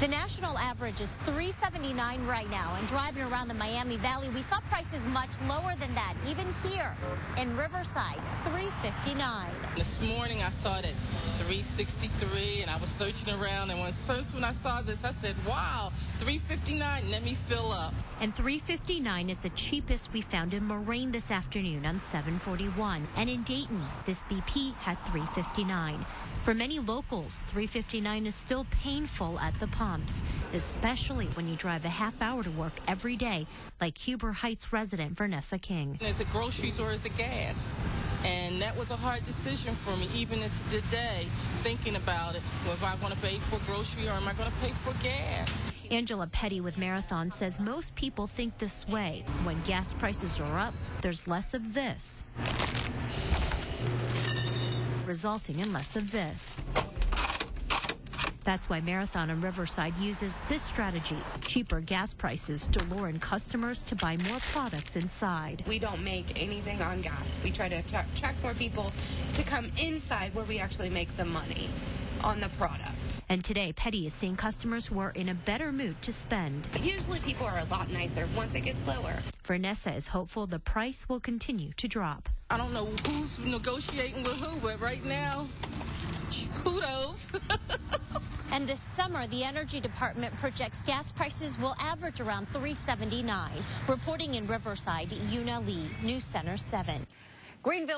The national average is 379 right now, and driving around the Miami Valley, we saw prices much lower than that. Even here in Riverside, 359. This morning I saw it at 363, and I was searching around, and when first when I saw this, I said, "Wow, 359. Let me fill up." And 359 is the cheapest we found in Moraine this afternoon on 741, and in Dayton, this BP had 359. For many locals, 359 is still painful at the pumps, especially when you drive a half hour to work every day, like Huber Heights resident Vanessa King. Is it groceries or is it gas? And that was a hard decision for me, even into today, thinking about it. Well, if I want to pay for grocery or am I going to pay for gas? Angela Petty with Marathon says most people think this way. When gas prices are up, there's less of this resulting in less of this. That's why Marathon and Riverside uses this strategy. Cheaper gas prices to lure in customers to buy more products inside. We don't make anything on gas. We try to attract more people to come inside where we actually make the money on the product. And today, Petty is seeing customers who are in a better mood to spend. Usually people are a lot nicer once it gets lower. Vanessa is hopeful the price will continue to drop. I don't know who's negotiating with who, but right now, kudos. And this summer, the Energy Department projects gas prices will average around 379. Reporting in Riverside, Yuna Lee, News Center 7. Greenville